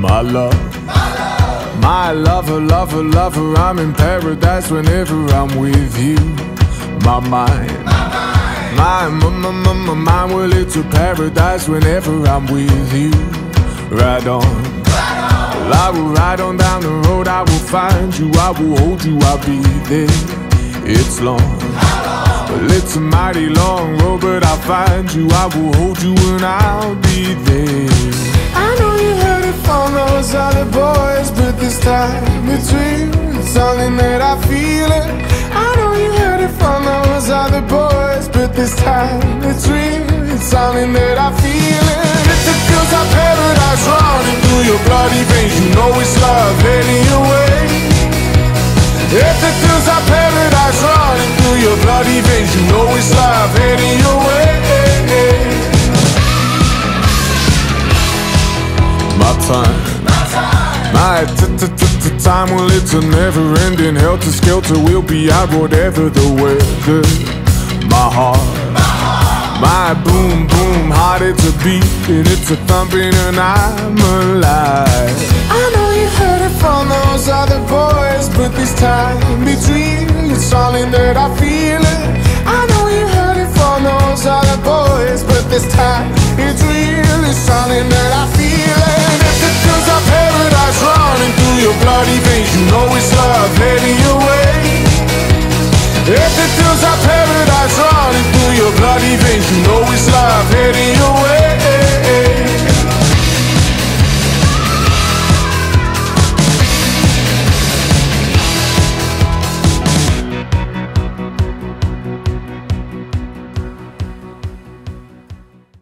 My love, my lover, lover, lover, I'm in paradise whenever I'm with you. My mind, my, mind, my, my, my, my mind, well, it's a paradise whenever I'm with you. Ride on. I will ride on down the road, I will find you, I will hold you, I'll be there. It's long. Well, it's a mighty long road, but I'll find you, I will hold you, and I'll be there. I know you heard it from those other boys, but this time real. It's something that I feel it. I know you heard it from those other boys, but this time it's real. It's something that I feel it. If it feels like paradise running through your bloody veins, you know it's love heading your way. If it feels like paradise running through your bloody veins, you know it's love heading time, my time, well, it's a never ending helter skelter. We'll be out whatever the weather. My heart, my boom boom heart, it's a beat and it's a thumping, and I'm alive. I know you heard it from those other boys, but this time it's real. It's something that I feel it. I know you heard it from those other boys, but this time it's real. It's something that I feel it. Your bloody veins, you know it's love heading your way. If it feels like paradise running through your bloody veins, you know it's love heading your